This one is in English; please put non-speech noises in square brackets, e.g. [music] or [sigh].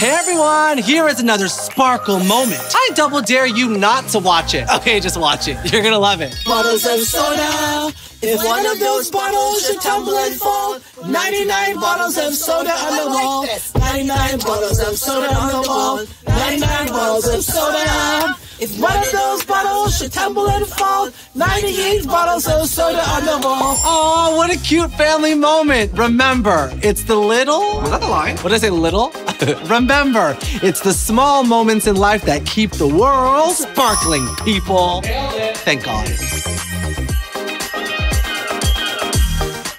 Hey everyone, here is another sparkle moment. I double dare you not to watch it. Okay, just watch it. [laughs] You're gonna love it. Bottles of soda. If one of those bottles should tumble and fall, 99 bottles of soda on the wall. 99 bottles of soda on the wall. 99 bottles of soda. If one of those bottles should tumble and fall, 98 bottles of soda on the wall. Oh, what a cute family moment. Remember, it's the little. Was that the line? What did I say, little? [laughs] Remember, it's the small moments in life that keep the world sparkling, people. Thank God.